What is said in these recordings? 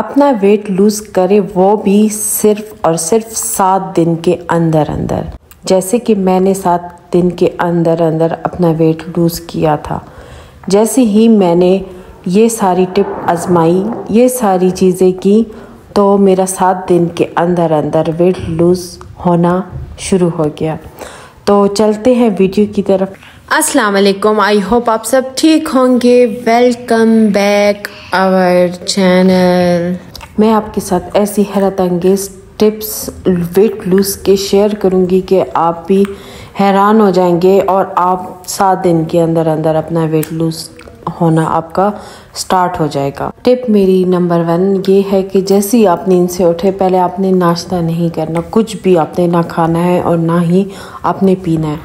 अपना weight lose करे वो भी सिर्फ़ और सिर्फ़ सात दिन के अंदर अंदर। जैसे कि मैंने सात दिन के अंदर अंदर अपना वेट लूज़ किया था। जैसे ही मैंने ये सारी टिप आजमाई, ये सारी चीज़ें की तो मेरा सात दिन के अंदर अंदर वेट लूज़ होना शुरू हो गया। तो चलते हैं वीडियो की तरफ़। अस्सलाम वालेकुम आई होप आप सब ठीक होंगे. वेलकम बैक आवर चैनल मैं आपके साथ ऐसी हैरत अंगेज टिप्स वेट लूज़ के शेयर करूँगी कि आप भी हैरान हो जाएँगे और आप सात दिन के अंदर अंदर अपना वेट लूज़ होना आपका स्टार्ट हो जाएगा। टिप मेरी नंबर वन ये है कि जैसे ही आप नींद से उठे, पहले आपने नाश्ता नहीं करना, कुछ भी आपने ना खाना है और ना ही आपने पीना है।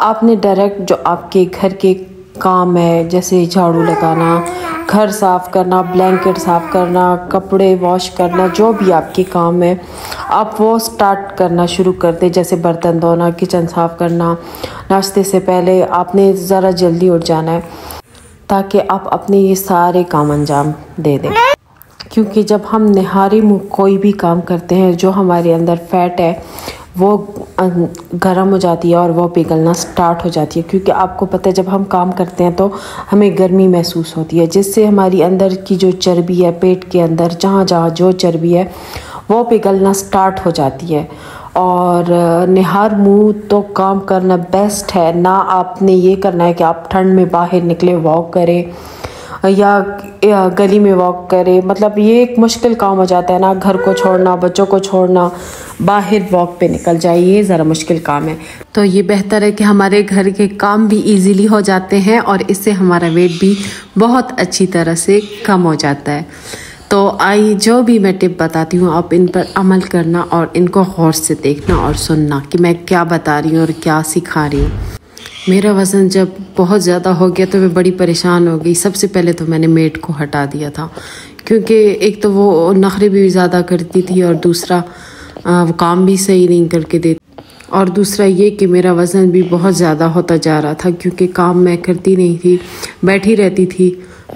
आपने डायरेक्ट जो आपके घर के काम है, जैसे झाड़ू लगाना, घर साफ़ करना ब्लैंकेट साफ़ करना, कपड़े वॉश करना, जो भी आपके काम है, आप वो स्टार्ट करना शुरू कर दे। जैसे बर्तन धोना किचन साफ़ करना, नाश्ते से पहले आपने ज़रा जल्दी उठ जाना है, ताकि आप अपने ये सारे काम अंजाम दे दें। क्योंकि जब हम नहारी मुँह कोई भी काम करते हैं, जो हमारे अंदर फैट है वो गर्म हो जाती है और वो पिघलना स्टार्ट हो जाती है। क्योंकि आपको पता है, जब हम काम करते हैं तो हमें गर्मी महसूस होती है, जिससे हमारी अंदर की जो चर्बी है, पेट के अंदर, जहाँ जहाँ जो चर्बी है, वो पिघलना स्टार्ट हो जाती है। और, निहार, मुँह तो काम करना बेस्ट है। ना आपने ये करना है कि आप ठंड में बाहर निकले वॉक करें। या, गली में वॉक करें मतलब ये एक मुश्किल काम हो जाता है ना घर को छोड़ना बच्चों को छोड़ना बाहर वॉक पे निकल जाए ये ज़रा मुश्किल काम है। तो ये बेहतर है कि हमारे घर के काम भी इजीली हो जाते हैं और इससे हमारा वेट भी बहुत अच्छी तरह से कम हो जाता है। तो आई जो भी मैं टिप बताती हूँ आप इन पर अमल करना और इनको गौर से देखना और सुनना कि मैं क्या बता रही हूँ और क्या सिखा रही हूँ। मेरा वज़न जब बहुत ज़्यादा हो गया तो मैं बड़ी परेशान हो गई। सबसे पहले तो मैंने मेट को हटा दिया था, क्योंकि एक तो वो नखरे भी ज़्यादा करती थी और दूसरा वो काम भी सही नहीं करके देती। और दूसरा ये कि मेरा वज़न भी बहुत ज़्यादा होता जा रहा था, क्योंकि काम मैं करती नहीं थी, बैठी रहती थी,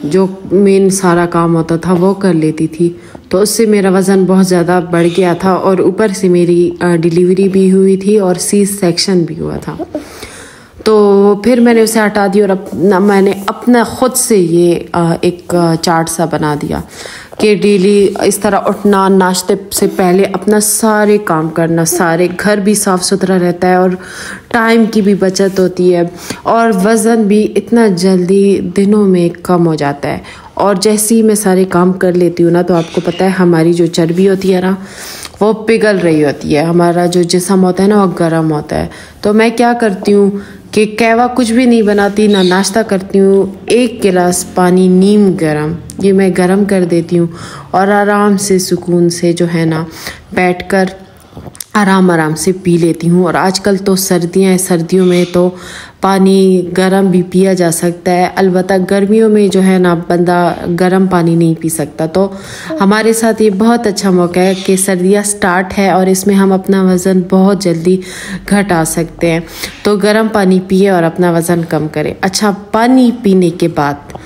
जो मेन सारा काम होता था वो कर लेती थी। तो उससे मेरा वज़न बहुत ज़्यादा बढ़ गया था और ऊपर से मेरी डिलीवरी भी हुई थी और सी सेक्शन भी हुआ था। तो फिर मैंने उसे हटा दिया और अपना मैंने अपना ख़ुद से ये एक चार्ट सा बना दिया कि डेली इस तरह उठना, नाश्ते से पहले अपना सारे काम करना, सारे घर भी साफ़ सुथरा रहता है और टाइम की भी बचत होती है और वज़न भी इतना जल्दी दिनों में कम हो जाता है। और जैसे ही मैं सारे काम कर लेती हूँ ना तो आपको पता है हमारी जो चर्बी होती है ना वो पिघल रही होती है। हमारा जो जिसम होता है ना, वो गर्म होता है। तो मैं क्या करती हूँ कि कहवा कुछ भी नहीं बनाती, ना नाश्ता करती हूँ। एक गिलास पानी नीम गरम, ये मैं गरम कर देती हूँ और आराम से सुकून से जो है ना बैठ कर आराम आराम से पी लेती हूँ। और आजकल तो सर्दियाँ हैं, सर्दियों में तो पानी गर्म भी पिया जा सकता है। अलबत् गर्मियों में जो है ना, बंदा गर्म पानी नहीं पी सकता। तो हमारे साथ ये बहुत अच्छा मौका है कि सर्दियाँ स्टार्ट है और इसमें हम अपना वज़न बहुत जल्दी घटा सकते हैं। तो गर्म पानी पिए और अपना वज़न कम करें। अच्छा पानी पीने के बाद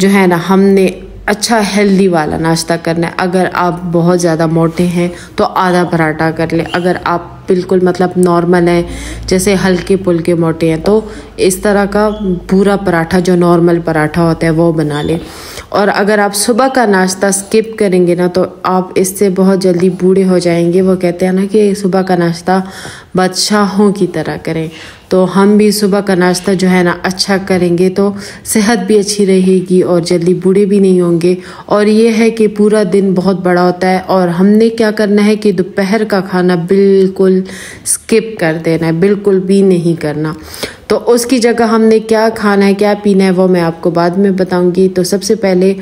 जो है ना, हमने अच्छा हेल्दी वाला नाश्ता करना है। अगर आप बहुत ज़्यादा मोटे हैं तो आधा पराठा कर लें। अगर आप बिल्कुल मतलब नॉर्मल हैं, जैसे हल्के पुल्के मोटे हैं। तो इस तरह का पूरा पराठा, जो नॉर्मल पराठा होता है, वो बना लें। और अगर आप सुबह का नाश्ता स्किप करेंगे ना तो आप इससे बहुत जल्दी बूढ़े हो जाएँगे। वो कहते हैं ना कि सुबह का नाश्ता बादशाहों की तरह करें। तो हम भी सुबह का नाश्ता जो है ना अच्छा करेंगे तो सेहत भी अच्छी रहेगी और जल्दी बूढ़े भी नहीं होंगे। और ये है कि पूरा दिन बहुत बड़ा होता है और हमने क्या करना है कि दोपहर का खाना बिल्कुल स्किप कर देना है, बिल्कुल भी नहीं करना। तो उसकी जगह हमने क्या खाना है, क्या पीना है, वो मैं आपको बाद में बताऊँगी। तो सबसे पहले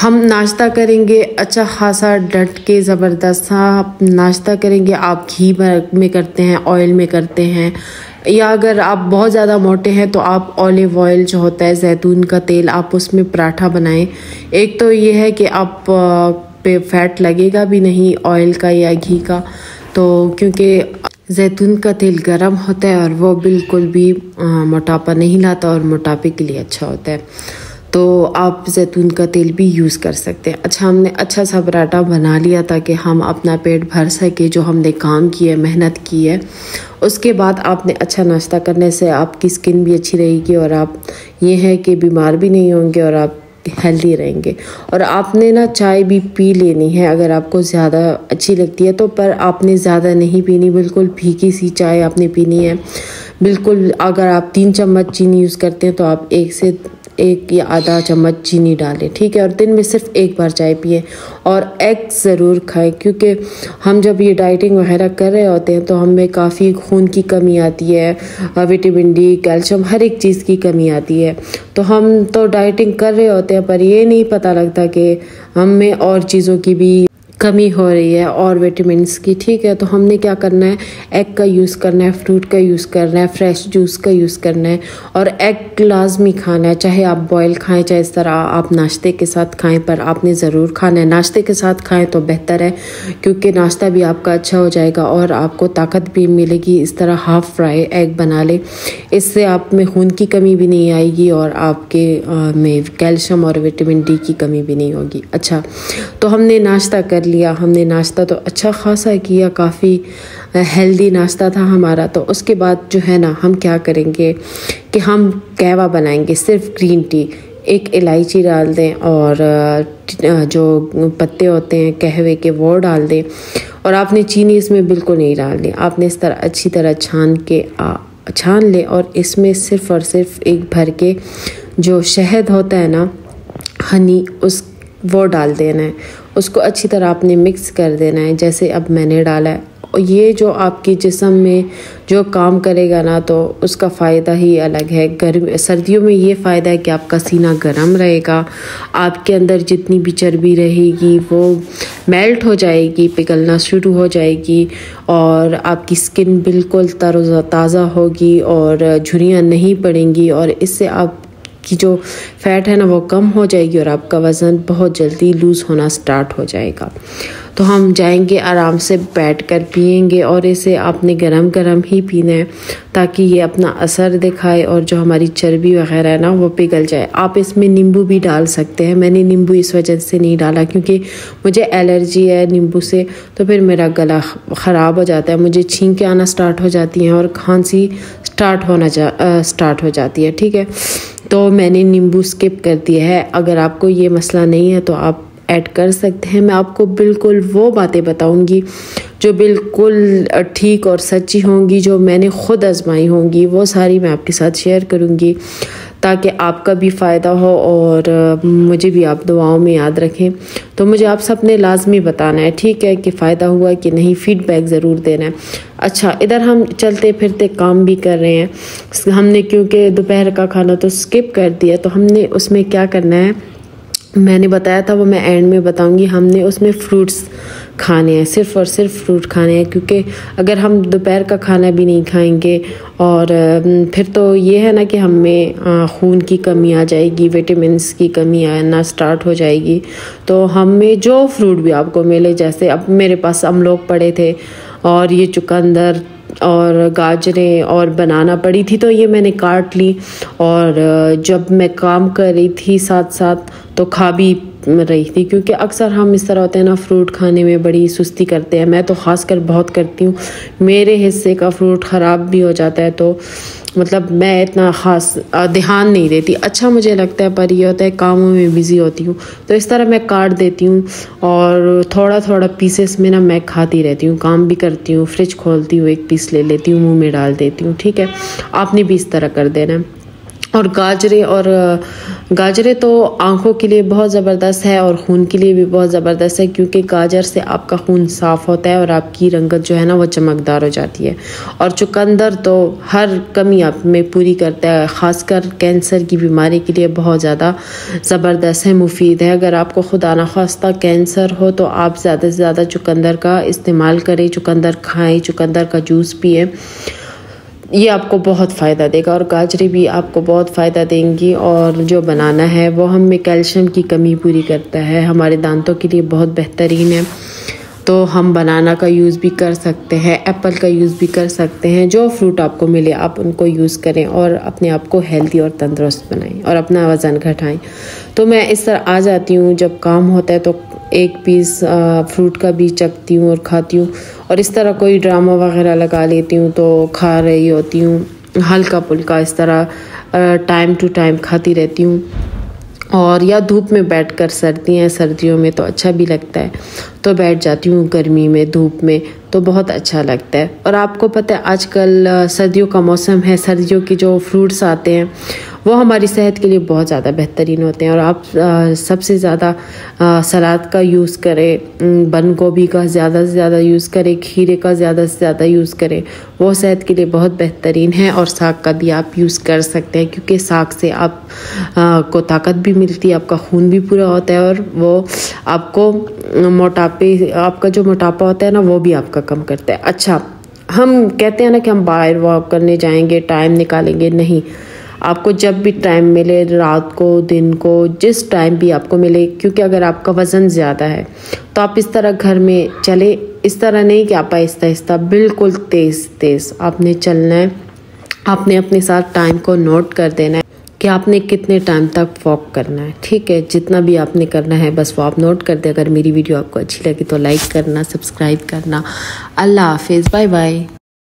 हम नाश्ता करेंगे। अच्छा खासा डट के ज़बरदस्त सा नाश्ता करेंगे। आप घी में करते हैं ऑयल में करते हैं। या अगर आप बहुत ज़्यादा मोटे हैं तो आप ऑलिव ऑयल जो होता है, जैतून का तेल, आप उसमें पराठा बनाएँ। एक तो ये है कि आप पे फैट लगेगा भी नहीं ऑयल का या घी का। तो क्योंकि जैतून का तेल गर्म होता है और वो बिल्कुल भी मोटापा नहीं लाता और मोटापे के लिए अच्छा होता है। तो आप जैतून का तेल भी यूज़ कर सकते हैं। अच्छा हमने अच्छा सा पराठा बना लिया ताकि हम अपना पेट भर सके, जो हमने काम किया मेहनत की है। उसके बाद आपने अच्छा नाश्ता करने से आपकी स्किन भी अच्छी रहेगी और आप, ये है कि बीमार भी नहीं होंगे और आप हेल्दी रहेंगे। और आपने ना चाय भी पी लेनी है, अगर आपको ज़्यादा अच्छी लगती है तो पर आपने ज़्यादा नहीं पीनी, बिल्कुल फीकी सी चाय आपने पीनी है। बिल्कुल अगर आप तीन चम्मच चीनी यूज़ करते हैं तो आप एक से एक या आधा चम्मच चीनी डालें, ठीक है? और दिन में सिर्फ़ एक बार चाय पिए, और एग ज़रूर खाएँ, क्योंकि हम जब ये डाइटिंग वगैरह कर रहे होते हैं तो हमें काफ़ी खून की कमी आती है विटामिन डी कैल्शियम हर एक चीज़ की कमी आती है। तो हम तो डाइटिंग कर रहे होते हैं, पर ये नहीं पता लगता कि हमें और चीज़ों की भी कमी हो रही है और विटामिन की, ठीक है? तो हमने क्या करना है? एग का यूज़ करना है फ्रूट का यूज़ करना है फ्रेश जूस का यूज़ करना है और एग लाजमी खाना है। चाहे आप बॉयल खाएँ, चाहे इस तरह आप नाश्ते के साथ खाएँ, पर आपने ज़रूर खाना है। नाश्ते के साथ खाएँ तो बेहतर है, क्योंकि नाश्ता भी आपका अच्छा हो जाएगा और आपको ताकत भी मिलेगी। इस तरह हाफ़ फ्राई एग बना लें। इससे आप में खून की कमी भी नहीं आएगी और आपके में कैल्शियम और विटामिन डी की कमी भी नहीं होगी। अच्छा तो हमने नाश्ता कर लिया हमने नाश्ता तो अच्छा खासा किया, काफ़ी हेल्दी नाश्ता था हमारा। तो उसके बाद जो है ना, हम क्या करेंगे कि हम कहवा बनाएँगे, सिर्फ़ ग्रीन टी एक इलायची डाल दें और जो पत्ते होते हैं, कहवे के, वो डाल दें। और आपने चीनी इसमें बिल्कुल नहीं डालनी। आपने इस तरह, अच्छी तरह छान के छान ले और इसमें सिर्फ़ और सिर्फ़ एक भर के जो शहद होता है ना हनी उस, वो डाल देना है। उसको अच्छी तरह आपने मिक्स कर देना है, जैसे अब मैंने डाला है। और ये जो आपकी जिसम में जो काम करेगा ना तो उसका फ़ायदा ही अलग है। गर्म, सर्दियों में ये फ़ायदा है कि आपका सीना गर्म रहेगा, आपके अंदर जितनी भी चर्बी रहेगी वो मेल्ट हो जाएगी, पिघलना शुरू हो जाएगी और आपकी स्किन बिल्कुल तरोज़ा ताज़ा होगी और झुरियाँ नहीं पड़ेंगी और इससे आप की जो फैट है ना वो कम हो जाएगी और आपका वज़न बहुत जल्दी लूज़ होना स्टार्ट हो जाएगा। तो हम जाएँगे, आराम से बैठ कर पियेंगे और इसे आपने गरम गरम ही पीना है, ताकि ये अपना असर दिखाए और जो हमारी चर्बी वगैरह है ना वो पिघल जाए। आप इसमें नींबू भी डाल सकते हैं। मैंने नींबू इस वजह से नहीं डाला क्योंकि मुझे एलर्जी है नींबू से तो फिर मेरा गला ख़राब हो जाता है, मुझे छींकें आना स्टार्ट हो जाती हैं और खांसी स्टार्ट होना जा स्टार्ट हो जाती है, ठीक है? तो मैंने नींबू स्किप कर दिया है। अगर आपको ये मसला नहीं है तो आप ऐड कर सकते हैं। मैं आपको बिल्कुल वो बातें बताऊँगी जो बिल्कुल ठीक और सच्ची होंगी, जो मैंने ख़ुद आजमाई होंगी। वो सारी मैं आपके साथ शेयर करूँगी। ताकि आपका भी फ़ायदा हो और मुझे भी आप दुआओं में याद रखें। तो मुझे आप सबने लाजमी बताना है, ठीक है कि फ़ायदा हुआ कि नहीं? फ़ीडबैक ज़रूर देना है। अच्छा इधर हम चलते फिरते काम भी कर रहे हैं। हमने, क्योंकि दोपहर का खाना तो स्किप कर दिया तो हमने उसमें क्या करना है? मैंने बताया था, वो मैं एंड में बताऊँगी। हमने उसमें फ्रूट्स खाने हैं, सिर्फ़ और सिर्फ़ फ्रूट खाने हैं, क्योंकि अगर हम दोपहर का खाना भी नहीं खाएँगे और फिर तो ये है ना कि हमें खून की कमी आ जाएगी विटामिन की कमी आना स्टार्ट हो जाएगी। तो हमें जो फ्रूट भी आपको मिले, जैसे अब मेरे पास हम लोग पड़े थे और ये चुकंदर और गाजरें और बनाना पड़ी थी तो ये मैंने काट ली और जब मैं काम कर रही थी साथ साथ तो खा भी रही थी, क्योंकि अक्सर हम इस तरह होते हैं ना फ्रूट खाने में बड़ी सुस्ती करते हैं। मैं तो ख़ास कर बहुत करती हूँ। मेरे हिस्से का फ्रूट ख़राब भी हो जाता है तो मतलब मैं इतना ख़ास ध्यान नहीं देती। अच्छा मुझे लगता है, पर यह होता है कामों में बिज़ी होती हूँ। तो इस तरह मैं काट देती हूँ और थोड़ा थोड़ा पीसेस में ना मैं खाती रहती हूँ। काम भी करती हूँ फ्रिज खोलती हूँ, एक पीस ले लेती हूँ, मुँह में डाल देती हूँ, ठीक है? आपने भी इस तरह कर देना। और गाजरे और गाजरे तो आँखों के लिए बहुत ज़बरदस्त है और खून के लिए भी बहुत ज़बरदस्त है क्योंकि गाजर से आपका खून साफ़ होता है और आपकी रंगत जो है ना वो चमकदार हो जाती है। और चुकंदर तो हर कमी आप में पूरी करता है, ख़ासकर कैंसर की बीमारी के लिए बहुत ज़्यादा ज़बरदस्त है, मुफीद है। अगर आपको खुदा न खास्ता कैंसर हो तो आप ज़्यादा से ज़्यादा चुकंदर का इस्तेमाल करें, चुकंदर खाएँ, चुकंदर का जूस पिए। ये आपको बहुत फ़ायदा देगा और गाजरे भी आपको बहुत फ़ायदा देंगी और जो बनाना है वो हमें कैल्शियम की कमी पूरी करता है। हमारे दांतों के लिए बहुत बेहतरीन है। तो हम बनाना का यूज़ भी कर सकते हैं एप्पल का यूज़ भी कर सकते हैं। जो फ्रूट आपको मिले, आप उनको यूज़ करें और अपने आप को हेल्दी और तंदुरुस्त बनाएँ और अपना वज़न घटाएँ। तो मैं इस तरह आ जाती हूँ, जब काम होता है तो एक पीस फ्रूट का भी चखती हूँ और खाती हूँ। और इस तरह कोई ड्रामा वगैरह लगा लेती हूँ तो खा रही होती हूँ। हल्का पुल्का इस तरह टाइम टू टाइम खाती रहती हूँ। और या धूप में बैठ कर सर्दियाँ सर्दियों में तो अच्छा भी लगता है। तो बैठ जाती हूँ गर्मी में, धूप में तो बहुत अच्छा लगता है। और आपको पता है, आजकल सर्दियों का मौसम है, सर्दियों के जो फ्रूट्स आते हैं वो हमारी सेहत के लिए बहुत ज़्यादा बेहतरीन होते हैं और आप सबसे ज़्यादा सलाद का यूज़ करें बंद गोभी का ज़्यादा से ज़्यादा यूज़ करें खीरे का ज़्यादा से ज़्यादा यूज़ करें वो सेहत के लिए बहुत बेहतरीन है और साग का भी आप यूज़ कर सकते हैं क्योंकि साग से आप आ, को ताकत भी मिलती है आपका खून भी पूरा होता है और वो आपको मोटापे आपका जो मोटापा होता है ना वो भी आपका कम करता है। अच्छा हम कहते हैं ना कि हम बाहर वॉक करने जाएँगे टाइम निकालेंगे नहीं। आपको जब भी टाइम मिले, रात को, दिन को, जिस टाइम भी आपको मिले, क्योंकि अगर आपका वज़न ज़्यादा है तो आप इस तरह घर में चले। इस तरह नहीं कि आप आहिस्ता आहिस्ता, बिल्कुल तेज़ तेज़ आपने चलना है। आपने अपने साथ टाइम को नोट कर देना है कि आपने कितने टाइम तक वॉक करना है। ठीक है, जितना भी आपने करना है, बस वो आप नोट कर दे। अगर मेरी वीडियो आपको अच्छी लगी तो लाइक करना सब्सक्राइब करना। अल्लाह हाफिज़ बाय बाय